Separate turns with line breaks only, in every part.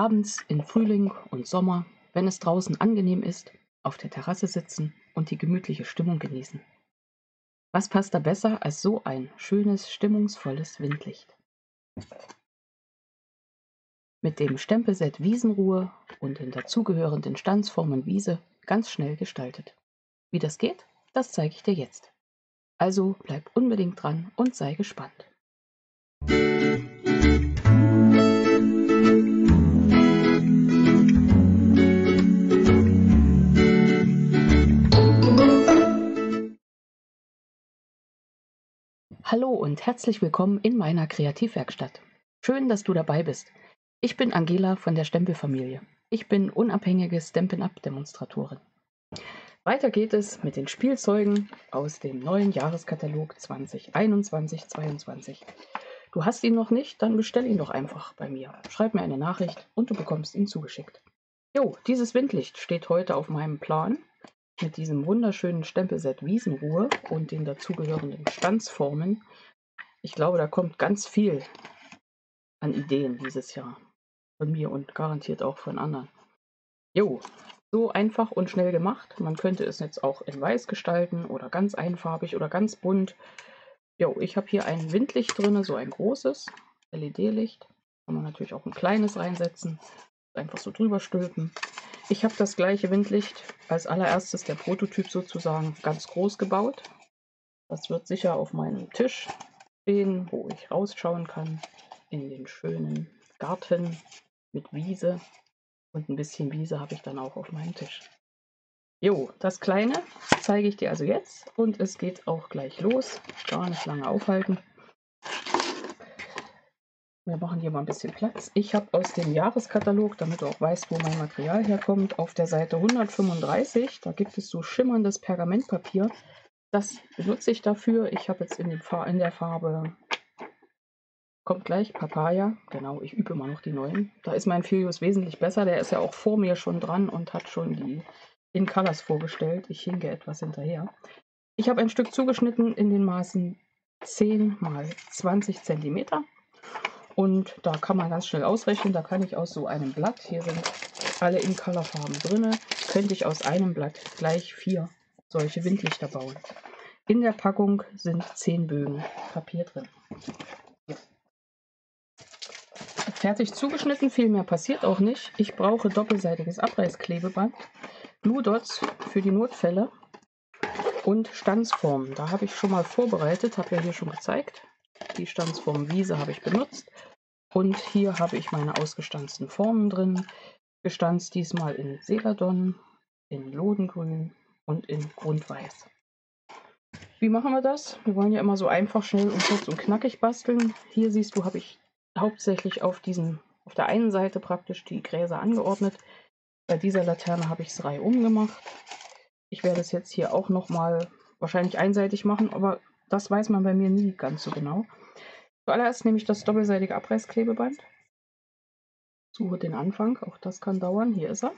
abends in Frühling und Sommer, wenn es draußen angenehm ist, auf der Terrasse sitzen und die gemütliche Stimmung genießen. Was passt da besser als so ein schönes, stimmungsvolles Windlicht? Mit dem Stempelset Wiesenruhe und den dazugehörenden Stanzformen Wiese ganz schnell gestaltet. Wie das geht, das zeige ich dir jetzt. Also bleib unbedingt dran und sei gespannt. Hallo und herzlich willkommen in meiner Kreativwerkstatt. Schön, dass du dabei bist. Ich bin Angela von der Stempelfamilie. Ich bin unabhängige Stampin'-Up-Demonstratorin. Weiter geht es mit den Spielzeugen aus dem neuen Jahreskatalog 2021-22. Du hast ihn noch nicht? Dann bestell ihn doch einfach bei mir. Schreib mir eine Nachricht und du bekommst ihn zugeschickt. Jo, dieses Windlicht steht heute auf meinem Plan mit diesem wunderschönen Stempelset Wiesenruhe und den dazugehörenden Stanzformen. Ich glaube, da kommt ganz viel an Ideen dieses Jahr. Von mir und garantiert auch von anderen. Jo, so einfach und schnell gemacht. Man könnte es jetzt auch in weiß gestalten oder ganz einfarbig oder ganz bunt. Jo, ich habe hier ein Windlicht drin, so ein großes LED-Licht. Kann man natürlich auch ein kleines reinsetzen. Einfach so drüber stülpen. Ich habe das gleiche Windlicht als allererstes der Prototyp sozusagen ganz groß gebaut. Das wird sicher auf meinem Tisch stehen, wo ich rausschauen kann in den schönen Garten mit Wiese. Und ein bisschen Wiese habe ich dann auch auf meinem Tisch. Jo, das kleine zeige ich dir also jetzt und es geht auch gleich los. Gar nicht lange aufhalten. Wir machen hier mal ein bisschen Platz. Ich habe aus dem Jahreskatalog, damit du auch weißt, wo mein Material herkommt, auf der Seite 135, da gibt es so schimmerndes Pergamentpapier. Das benutze ich dafür. Ich habe jetzt in, in, der Farbe, kommt gleich, Papaya. Genau, ich übe immer noch die neuen. Da ist mein Filius wesentlich besser. Der ist ja auch vor mir schon dran und hat schon die in Colors vorgestellt. Ich hinge etwas hinterher. Ich habe ein Stück zugeschnitten in den Maßen 10 x 20 cm und da kann man ganz schnell ausrechnen, da kann ich aus so einem Blatt, hier sind alle in Colorfarben drin, könnte ich aus einem Blatt gleich vier solche Windlichter bauen. In der Packung sind zehn Bögen Papier drin. Ja. Fertig zugeschnitten, viel mehr passiert auch nicht. Ich brauche doppelseitiges Abreißklebeband, Glue Dots für die Notfälle und Stanzformen. Da habe ich schon mal vorbereitet, habe ja hier schon gezeigt. Die Stanzform Wiese habe ich benutzt. Und hier habe ich meine ausgestanzten Formen drin. Gestanzt diesmal in Seladon, in Lodengrün und in Grundweiß. Wie machen wir das? Wir wollen ja immer so einfach, schnell und kurz und knackig basteln. Hier siehst du, habe ich hauptsächlich auf, diesen, auf der einen Seite praktisch die Gräser angeordnet. Bei dieser Laterne habe ich es reihum gemacht. Ich werde es jetzt hier auch nochmal wahrscheinlich einseitig machen, aber das weiß man bei mir nie ganz so genau. Zuallererst nehme ich das doppelseitige Abreißklebeband. Suche den Anfang, auch das kann dauern. Hier ist er.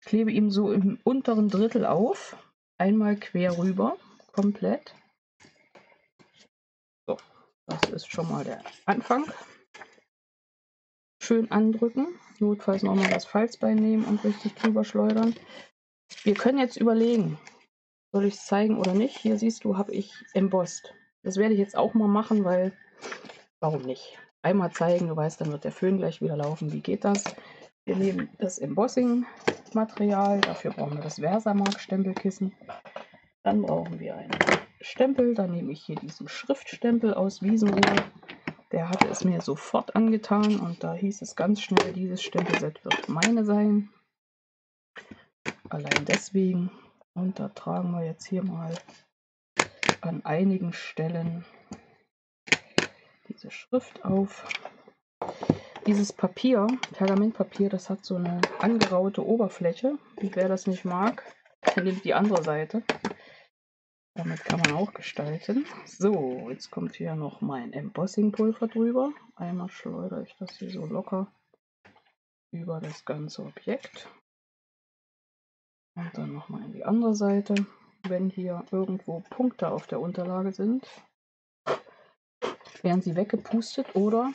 Klebe ihm so im unteren Drittel auf. Einmal quer rüber, komplett. So, das ist schon mal der Anfang. Schön andrücken. Notfalls nochmal das Falzbein nehmen und richtig drüber schleudern. Wir können jetzt überlegen, soll ich es zeigen oder nicht. Hier siehst du, habe ich embossed. Das werde ich jetzt auch mal machen, weil warum nicht? Einmal zeigen, du weißt, dann wird der Föhn gleich wieder laufen. Wie geht das? Wir nehmen das Embossing-Material, dafür brauchen wir das Versamark-Stempelkissen. Dann brauchen wir einen Stempel, dann nehme ich hier diesen Schriftstempel aus Wiesenruhe. Der hatte es mir sofort angetan und da hieß es ganz schnell, dieses Stempelset wird meine sein. Allein deswegen. Und da tragen wir jetzt hier mal an einigen Stellen diese Schrift auf. Dieses Papier, Pergamentpapier, das hat so eine angeraute Oberfläche. Und wer das nicht mag, nimmt die andere Seite. Damit kann man auch gestalten. So, jetzt kommt hier noch mein Embossing-Pulver drüber. Einmal schleudere ich das hier so locker über das ganze Objekt. Und dann nochmal in die andere Seite. Wenn hier irgendwo Punkte auf der Unterlage sind, werden sie weggepustet oder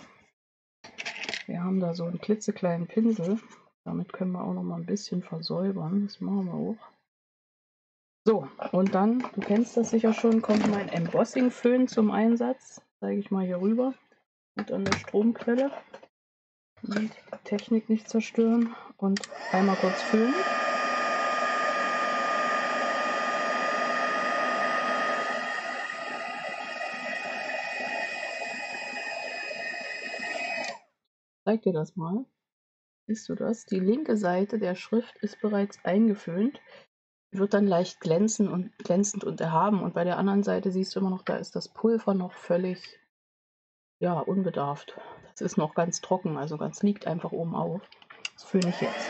Wir haben da so einen klitzekleinen Pinsel. Damit können wir auch noch mal ein bisschen versäubern. Das machen wir auch. So, und dann, du kennst das sicher schon, kommt mein Embossing-Föhn zum Einsatz. Zeige ich mal hier rüber. Gut an der Stromquelle. Und Technik nicht zerstören. Und einmal kurz föhnen. Zeig dir das mal. Siehst du das? Die linke Seite der Schrift ist bereits eingeföhnt, wird dann leicht glänzen und, glänzend und erhaben. Und bei der anderen Seite siehst du immer noch, da ist das Pulver noch völlig ja, unbedarft. Das ist noch ganz trocken, also ganz liegt einfach oben auf. Das föhne ich jetzt.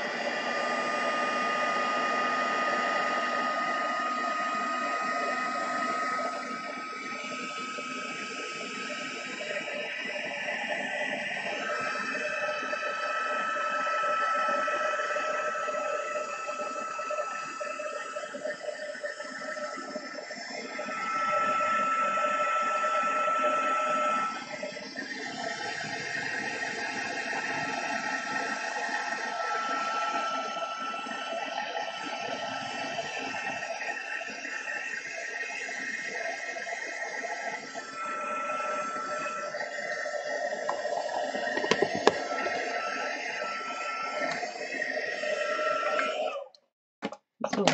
So,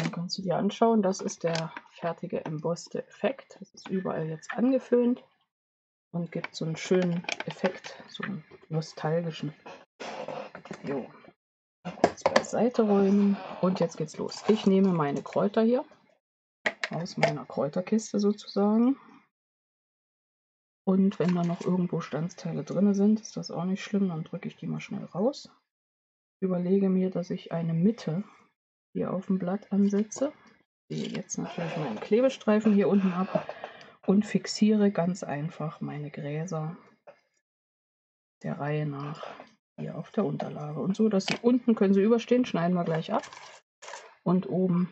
dir anschauen, das ist der fertige embosste Effekt. Das ist überall jetzt angeföhnt und gibt so einen schönen Effekt, so einen nostalgischen. Jo. Kurz beiseite räumen und jetzt geht's los. Ich nehme meine Kräuter hier aus meiner Kräuterkiste sozusagen. Und wenn da noch irgendwo Standsteile drin sind, ist das auch nicht schlimm, dann drücke ich die mal schnell raus. Überlege mir, dass ich eine Mitte hier auf dem Blatt ansetze. Ziehe jetzt natürlich meinen Klebestreifen hier unten ab und fixiere ganz einfach meine Gräser der Reihe nach hier auf der Unterlage. Und so, dass sie unten können sie überstehen, schneiden wir gleich ab. Und oben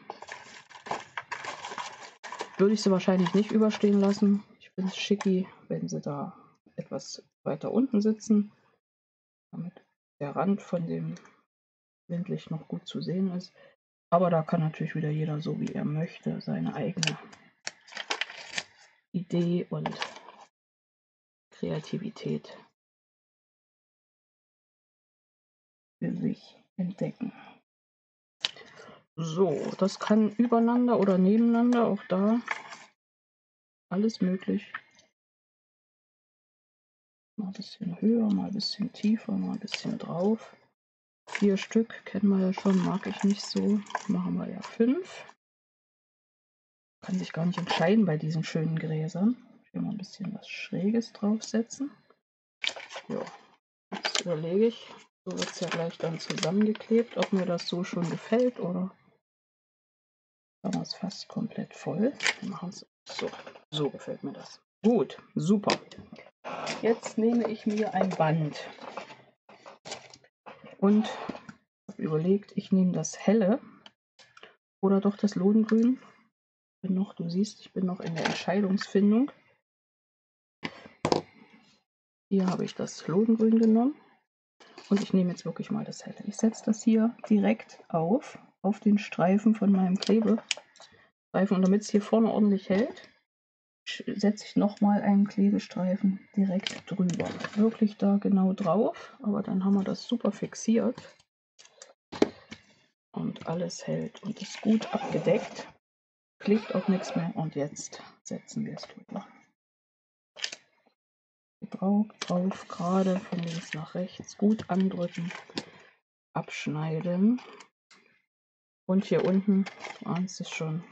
würde ich sie wahrscheinlich nicht überstehen lassen. Ich finde es schicki, wenn sie da etwas weiter unten sitzen, damit der Rand von dem Windlicht noch gut zu sehen ist. Aber da kann natürlich wieder jeder so wie er möchte seine eigene Idee und Kreativität für sich entdecken. So, das kann übereinander oder nebeneinander, auch da alles möglich. Mal ein bisschen höher, mal ein bisschen tiefer, mal ein bisschen drauf. Vier Stück kennen wir ja schon, mag ich nicht so. Machen wir ja fünf. Kann sich gar nicht entscheiden bei diesen schönen Gräsern. Ich will mal ein bisschen was Schräges draufsetzen. Ja, jetzt überlege ich. So wird es ja gleich dann zusammengeklebt, ob mir das so schon gefällt oder machen wir es fast komplett voll. Wir machen es so. So gefällt mir das. Gut, super. Jetzt nehme ich mir ein Band und habe überlegt, ich nehme das helle oder doch das Lodengrün. Bin noch, du siehst, ich bin noch in der Entscheidungsfindung. Hier habe ich das Lodengrün genommen und ich nehme jetzt wirklich mal das helle. Ich setze das hier direkt auf, auf den Streifen von meinem Klebestreifen und damit es hier vorne ordentlich hält, setze ich nochmal einen Klebestreifen direkt drüber. Wirklich da genau drauf, aber dann haben wir das super fixiert. Und alles hält und ist gut abgedeckt. Klebt auch nichts mehr. Und jetzt setzen wir es drüber. Drauf, drauf, gerade von links nach rechts. Gut andrücken. Abschneiden. Und hier unten, ahnst es schon,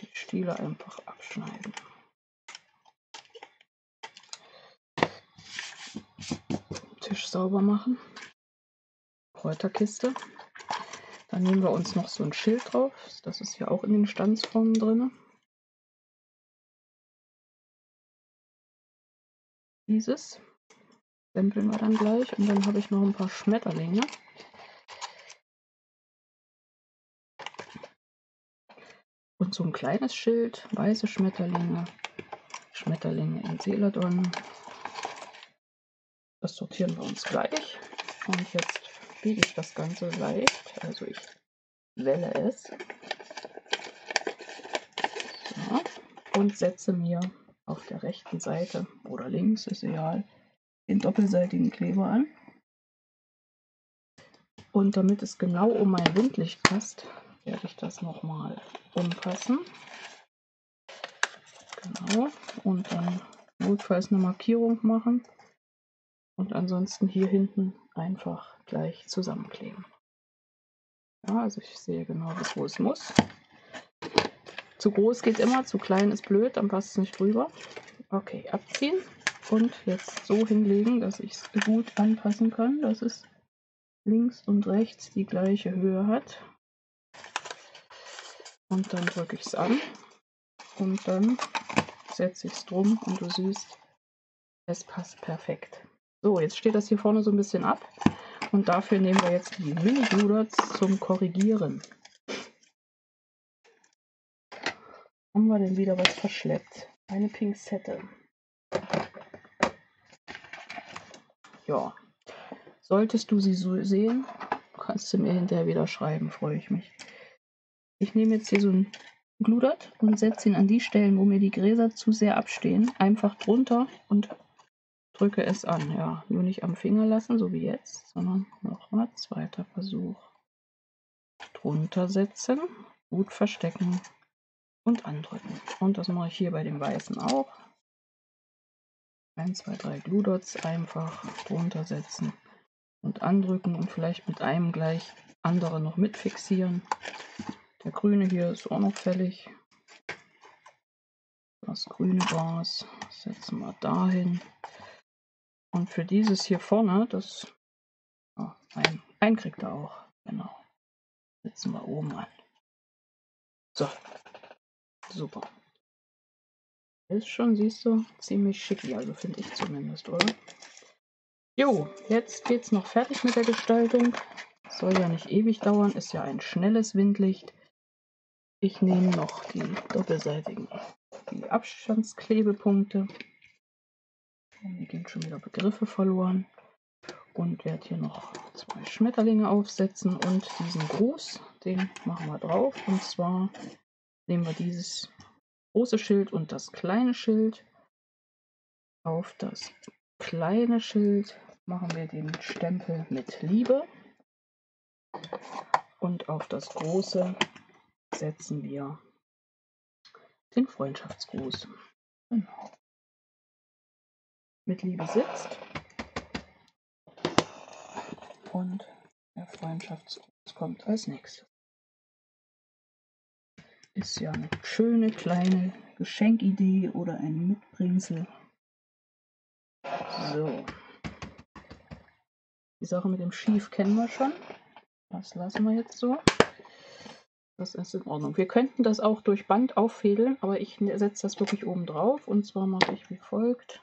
die Stiele einfach abschneiden. Tisch sauber machen. Kräuterkiste. Dann nehmen wir uns noch so ein Schild drauf. Das ist ja auch in den Stanzformen drin. Dieses stempeln wir dann gleich. Und dann habe ich noch ein paar Schmetterlinge. Und so ein kleines Schild, weiße Schmetterlinge, Schmetterlinge in Celadon. Das sortieren wir uns gleich. Und jetzt biege ich das Ganze leicht. Also ich welle es. So. Und setze mir auf der rechten Seite oder links, ist egal, den doppelseitigen Kleber an. Und damit es genau um mein Windlicht passt, werde ich das nochmal umpassen. Genau. Und dann notfalls eine Markierung machen. Und ansonsten hier hinten einfach gleich zusammenkleben. Ja, also ich sehe genau, bis wo es muss. Zu groß geht immer, zu klein ist blöd, dann passt es nicht drüber. Okay, abziehen und jetzt so hinlegen, dass ich es gut anpassen kann, dass es links und rechts die gleiche Höhe hat. Und dann drücke ich es an und dann setze ich es drum und du siehst, es passt perfekt. So, jetzt steht das hier vorne so ein bisschen ab und dafür nehmen wir jetzt die Mini-Gludots zum Korrigieren. Haben wir denn wieder was verschleppt? Eine Pinzette. Ja. Solltest du sie so sehen, kannst du mir hinterher wieder schreiben, freue ich mich. Ich nehme jetzt hier so ein Gludert und setze ihn an die Stellen, wo mir die Gräser zu sehr abstehen, einfach drunter und drücke es an. Ja, nur nicht am Finger lassen, so wie jetzt, sondern nochmal zweiter Versuch. Drunter setzen, gut verstecken und andrücken. Und das mache ich hier bei dem Weißen auch. 1, 2, 3 Glue Dots einfach drunter setzen und andrücken und vielleicht mit einem gleich andere noch mit fixieren. Der grüne hier ist auch noch fällig. Das grüne Gras setzen wir dahin. Und für dieses hier vorne, das oh, ein, ein kriegt er auch. Genau. Setzen wir oben an. So, Super. Ist schon, siehst du, ziemlich schicki, also finde ich zumindest, oder? Jo, jetzt geht's noch fertig mit der Gestaltung. Soll ja nicht ewig dauern, ist ja ein schnelles Windlicht. Ich nehme noch die doppelseitigen, die Abstandsklebepunkte. Mir gehen schon wieder Begriffe verloren. Und werde hier noch zwei Schmetterlinge aufsetzen und diesen Gruß, den machen wir drauf. Und zwar nehmen wir dieses große Schild und das kleine Schild. Auf das kleine Schild machen wir den Stempel mit Liebe. Und auf das große setzen wir den Freundschaftsgruß. Genau. Mit Liebe sitzt. Und der Freundschaftsgruß kommt als nächstes. Ist ja eine schöne kleine Geschenkidee oder ein Mitbringsel. So. Die Sache mit dem Schief kennen wir schon. Das lassen wir jetzt so. Das ist in Ordnung. Wir könnten das auch durch Band auffädeln, aber ich setze das wirklich oben drauf. Und zwar mache ich wie folgt.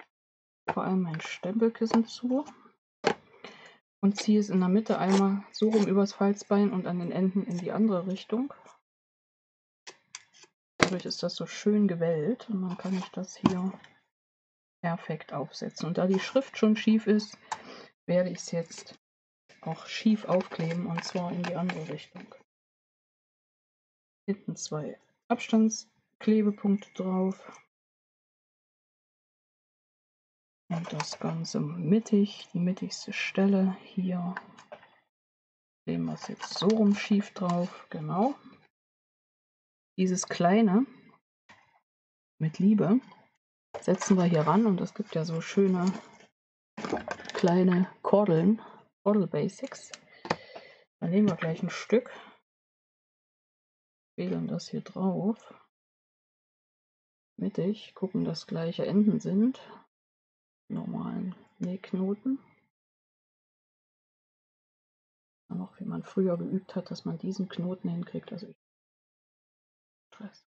Vor allem mein Stempelkissen zu. Und ziehe es in der Mitte einmal so rum übers Falzbein und an den Enden in die andere Richtung. Dadurch ist das so schön gewellt und dann kann ich das hier perfekt aufsetzen. Und da die Schrift schon schief ist, werde ich es jetzt auch schief aufkleben und zwar in die andere Richtung. Hinten zwei Abstandsklebepunkte drauf. Und das Ganze mittig, die mittigste Stelle hier. Legen wir es jetzt so rum schief drauf, genau dieses kleine mit Liebe setzen wir hier ran und es gibt ja so schöne kleine Kordeln, Kordel Basics. Dann nehmen wir gleich ein Stück, wählen das hier drauf, mittig, gucken, dass gleiche Enden sind, normalen Nähknoten. Noch wie man früher geübt hat, dass man diesen Knoten hinkriegt. Also ich Stress.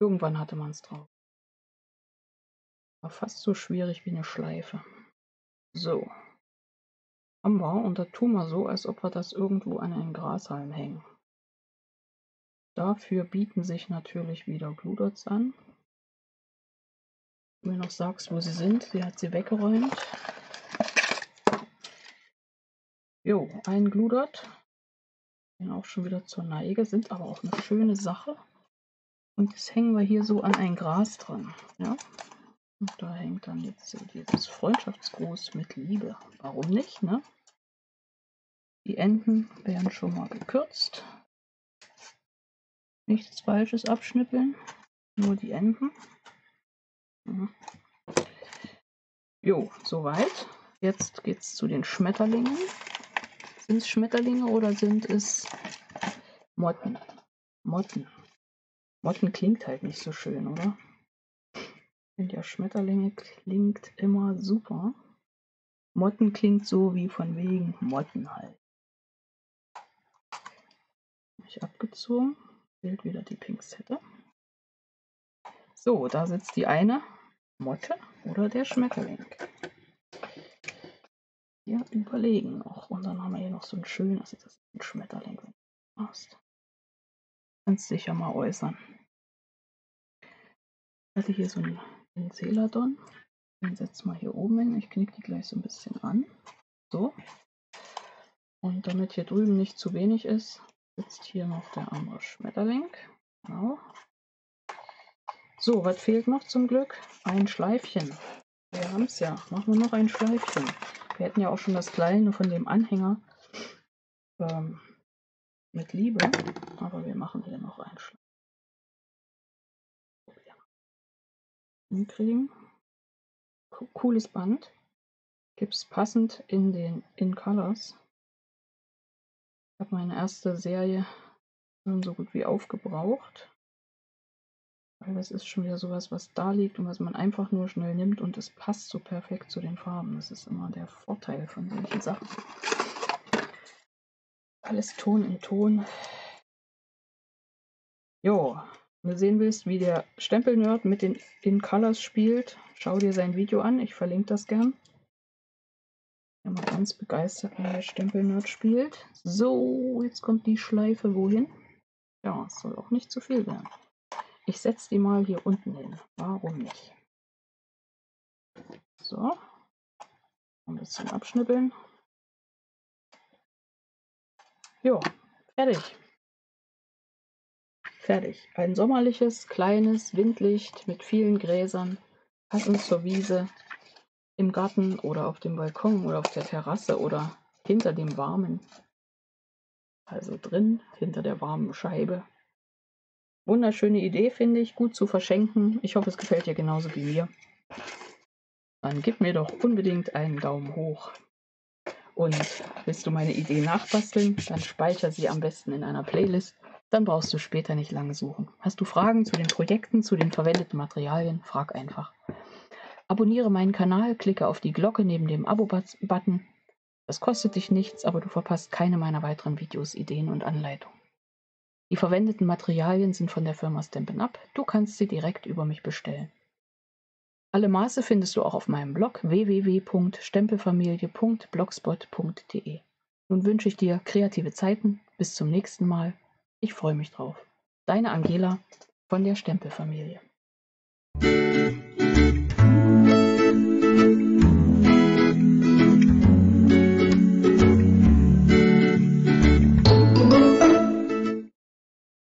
Irgendwann hatte man es drauf. War fast so schwierig wie eine Schleife. So. Haben wir und da tun wir so, als ob wir das irgendwo an einen Grashalm hängen. Dafür bieten sich natürlich wieder Gludots an. Du mir noch sagst, wo sie sind. Sie hat sie weggeräumt. Jo, ein Gludert. Gehen auch schon wieder zur Neige, sind aber auch eine schöne Sache. Und das hängen wir hier so an ein Gras dran. Ja? Und da hängt dann jetzt dieses Freundschaftsgruß mit Liebe. Warum nicht, ne? Die Enden werden schon mal gekürzt. Nichts Falsches abschnippeln, nur die Enden. Mhm. Jo, soweit. Jetzt geht es zu den Schmetterlingen. Sind es Schmetterlinge oder sind es Motten? Motten. Motten klingt halt nicht so schön, oder? Finde ja Schmetterlinge klingt immer super. Motten klingt so wie von wegen Motten halt. Ich abgezogen. Fehlt wieder die Pinzette. So, da sitzt die eine Motte oder der Schmetterling. Wir überlegen noch. Und dann haben wir hier noch so ein schönes, das ist ein Schmetterling, wenn du machst. Kannst dich ja mal äußern. Ich hatte hier so einen Celadon. Den setzen wir hier oben hin. Ich knicke die gleich so ein bisschen an. So. Und damit hier drüben nicht zu wenig ist, sitzt hier noch der andere Schmetterling. Genau. So, was fehlt noch zum Glück? Ein Schleifchen. Wir haben es ja. Machen wir noch ein Schleifchen. Wir hätten ja auch schon das kleine von dem Anhänger ähm, mit Liebe, aber wir machen hier noch ein Schleifchen. Hinkriegen. Cooles Band. Gibt es passend in den In Colors. Ich habe meine erste Serie schon so gut wie aufgebraucht. Weil das ist schon wieder sowas, was da liegt und was man einfach nur schnell nimmt und es passt so perfekt zu den Farben. Das ist immer der Vorteil von solchen Sachen. Alles Ton in Ton. Jo, wenn du sehen willst, wie der Stempelnerd mit den In Colors spielt, schau dir sein Video an. Ich verlinke das gern mal ganz begeistert, wenn der Stempelnerd spielt. So, jetzt kommt die Schleife wohin? Ja, es soll auch nicht zu viel werden. Ich setze die mal hier unten hin. Warum nicht? So. Ein bisschen abschnippeln. Jo, fertig. Fertig. Ein sommerliches, kleines Windlicht mit vielen Gräsern, passend zur Wiese, im Garten oder auf dem Balkon oder auf der Terrasse oder hinter dem warmen, also drin, hinter der warmen Scheibe. Wunderschöne Idee, finde ich, gut zu verschenken. Ich hoffe, es gefällt dir genauso wie mir. Dann gib mir doch unbedingt einen Daumen hoch. Und willst du meine Idee nachbasteln, dann speicher sie am besten in einer Playlist. Dann brauchst du später nicht lange suchen. Hast du Fragen zu den Projekten, zu den verwendeten Materialien, frag einfach. Abonniere meinen Kanal, klicke auf die Glocke neben dem Abo-Button. Das kostet dich nichts, aber du verpasst keine meiner weiteren Videos, Ideen und Anleitungen. Die verwendeten Materialien sind von der Firma Stampin' Up. Du kannst sie direkt über mich bestellen. Alle Maße findest du auch auf meinem Blog www.stempelfamilie.blogspot.de. Nun wünsche ich dir kreative Zeiten. Bis zum nächsten Mal. Ich freue mich drauf. Deine Angela von der Stempelfamilie.